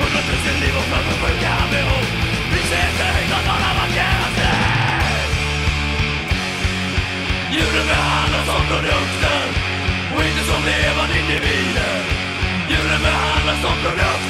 Hundratusen liv och för sjuka behov. Vi ser efter höjden av avancerade Djuren behandlas som produkter och inte som levande individer. Djuren behandlas som produkter.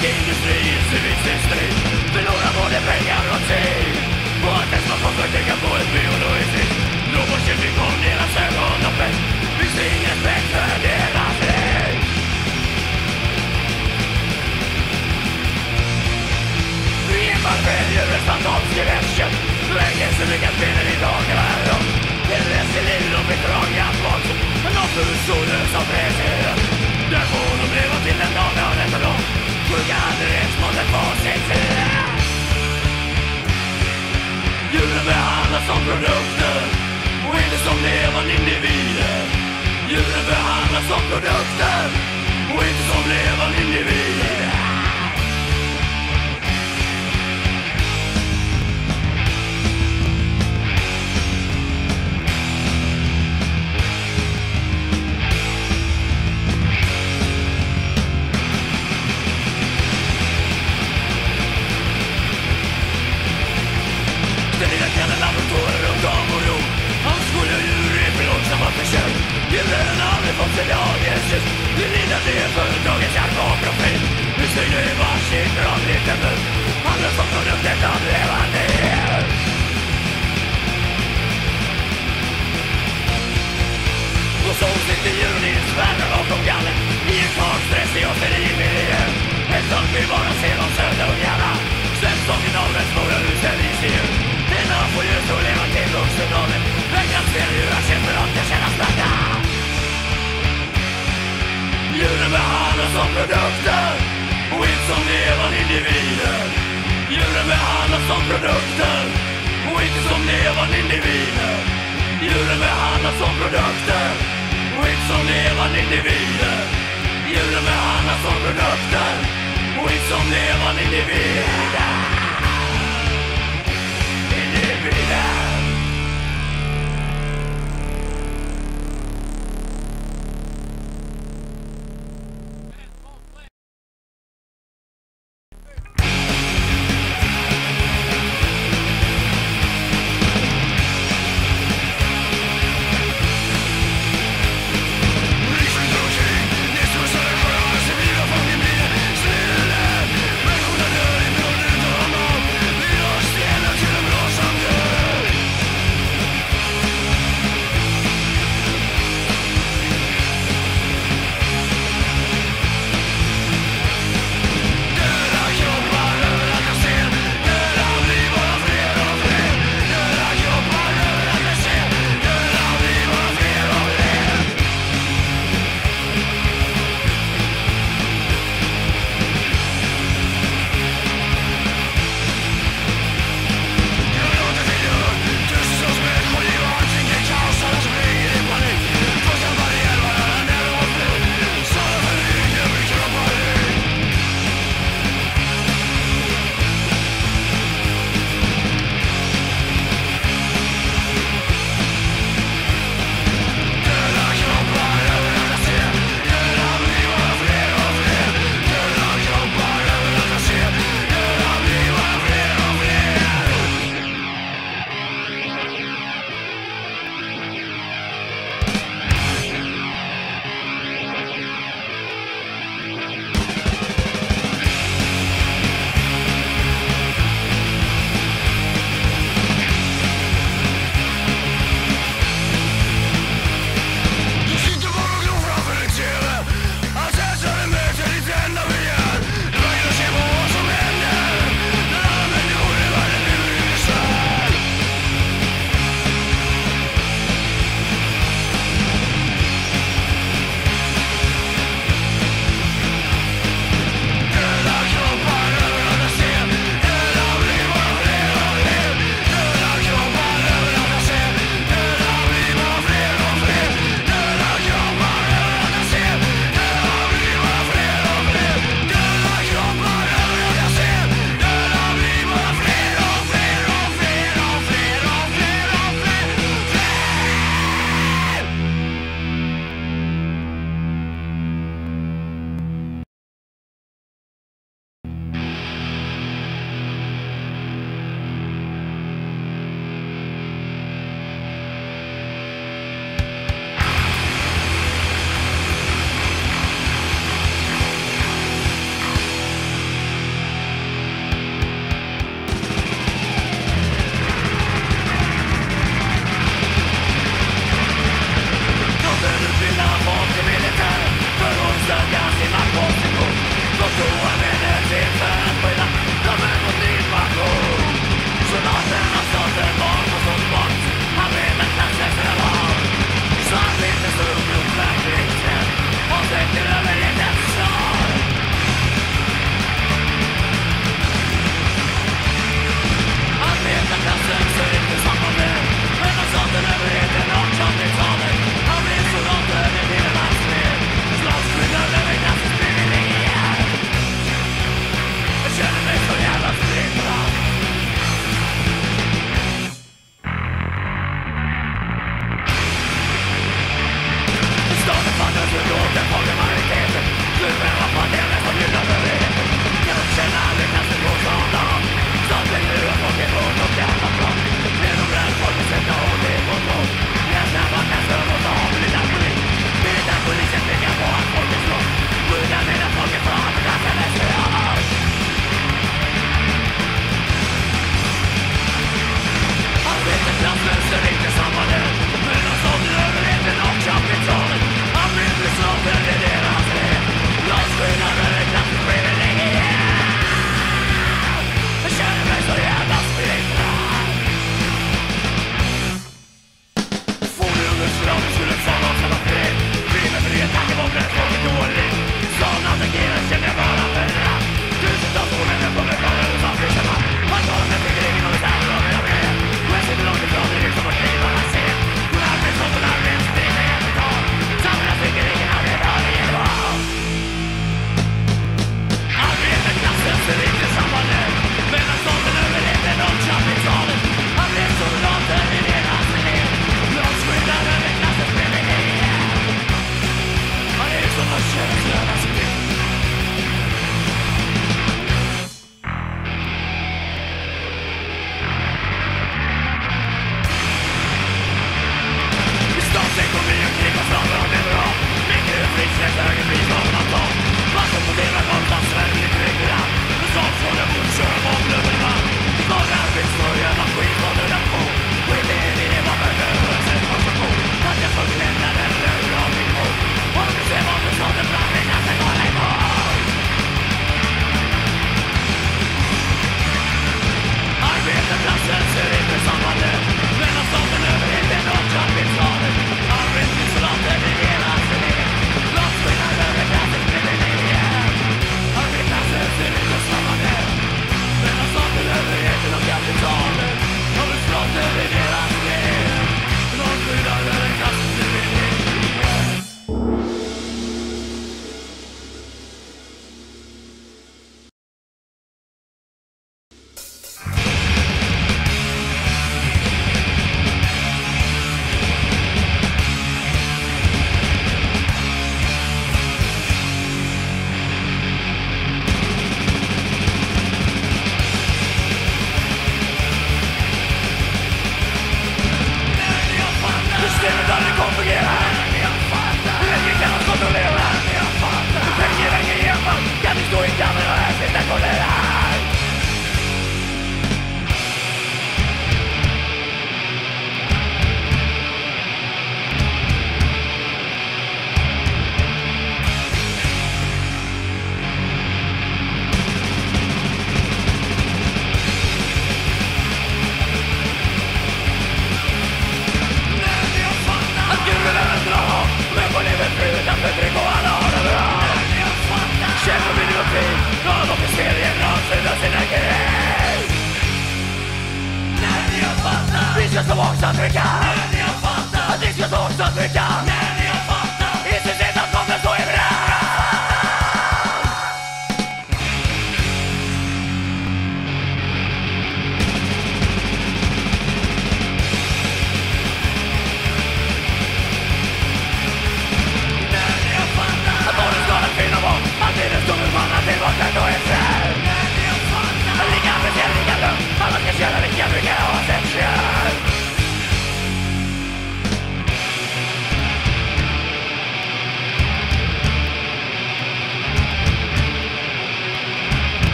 Musik, industri, civilsystem Förlorar både pengar och tid som produkter och inte som levande individer. Djuren behandlas som produkter och inte som levande individer. Djuren behandlas som produkter och inte som levande individer. Djuren behandlas som produkter och inte som levande individer. Individer.